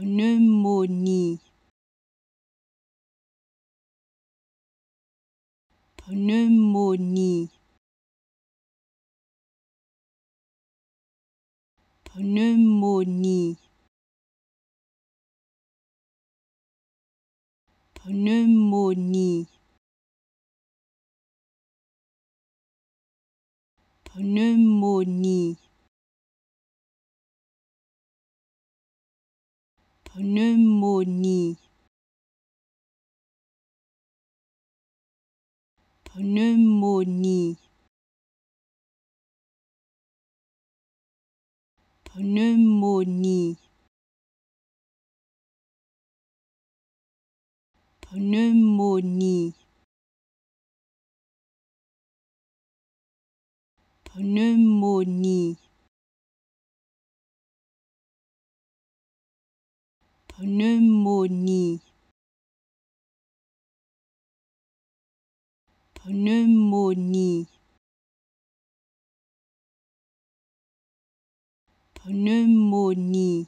pneumonie. Pneumonie. Pneumonie. Pneumonie. Pneumonie pneumonie. Pneumonie. Pneumonie. Pneumonie. Pneumonie pneumonie. Pneumonie. Pneumonie